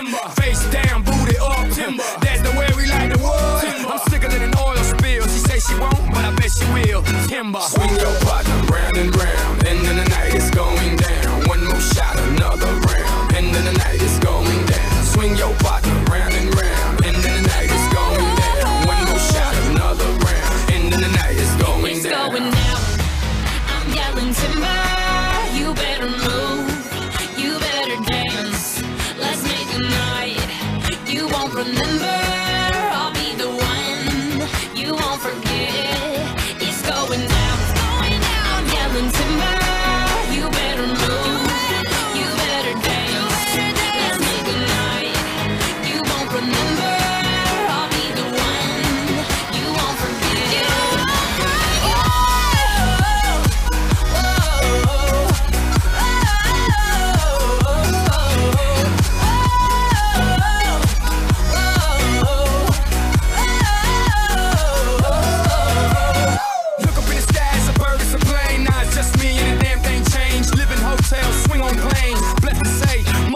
Thongs. Face down, booty up. Timber. That's the way we like the wood. I'm sicker than an oil spill. She say she won't, but I bet she will. Timber. Swing your partner round and round. End of the night is going down. One more shot, another round. End of the night is going down. Swing your partner round and round. End of the night is going down. One more shot, another round. End of the night is going It's down. going down. I'm yelling timber.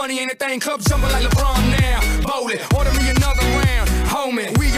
Money ain't a thing. Club jumping like LeBron now. Voli, order me another round. Homie, we